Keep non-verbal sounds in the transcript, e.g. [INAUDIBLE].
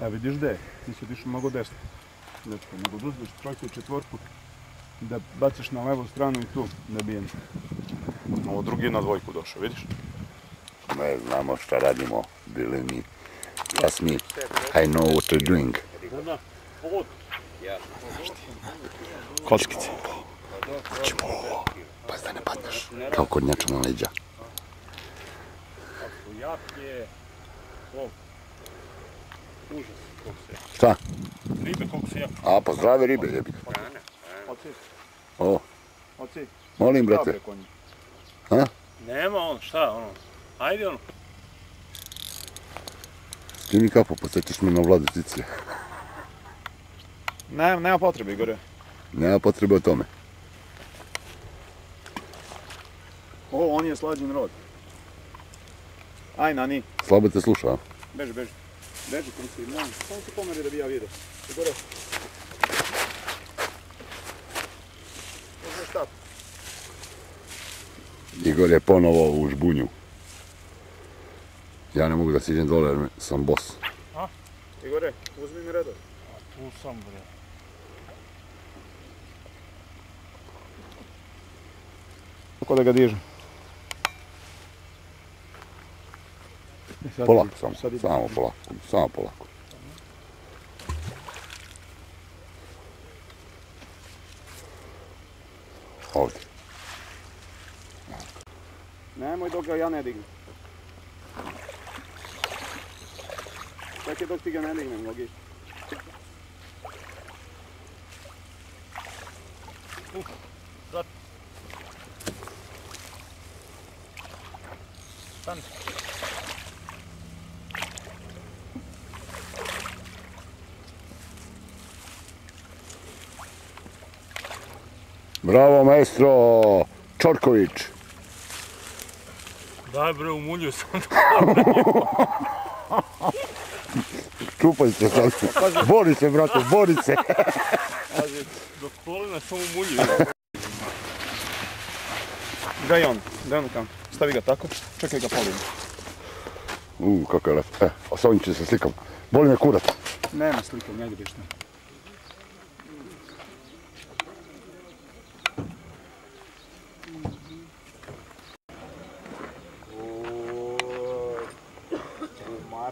A vidiš gde? Ti si otišao mnogo desno. Dečko, nego da uzmeš trojku i četvorku, da baciš na levu stranu i tu, da bijem. Ovo drugi je na dvojku došao, vidiš? Ne znamo šta radimo, bili mi. Trust me, I know what you're doing. Kockice. Ćemo, pa da ne padneš. Kao kornjača na leđa. Japlje, o, užas, koliko se Šta? Ribe, koliko se japlje. A, pa zdrave ribe jebi. Oci, O, oci. molim brate. Ha? Nema on, šta ono? Ajde ono. Skini kapu, posjećaš me na vlade cicije. [LAUGHS] Ne, nema potrebe, Igore. Nema potrebe o tome. O, on je slađen rod. Aj, nani, Slabo te sluša, a? beži, beži. Beži, kom si, molim, samo se pomeri da bi ja vidio. Igore. Uzmi štap. Igor je ponovo u žbunju. Ja ne mogu da siđem dole jer sam bos. Igore, uzmi mi redor. Tu sam bre. Kako da ga dižem? Polako samo, samo polako, samo polako. Ovdje. Nemoj dok ga ja ne dignem. Čekaj dok ti ga ne dignem, logično. Stani. Bravo, maestro Čorković. Daj bre, umuljuj sam. [LAUGHS] Čupaj se sad. Bori se, brate, bori se. Pazi, do kolena samo umuljuj. Ga i on, da on kam. Stavi ga tako, čekaj ga polim. U, kako je lep. E, a sa ovim će se slikam. Boli me kurac. Nema slike, ne vidiš ne.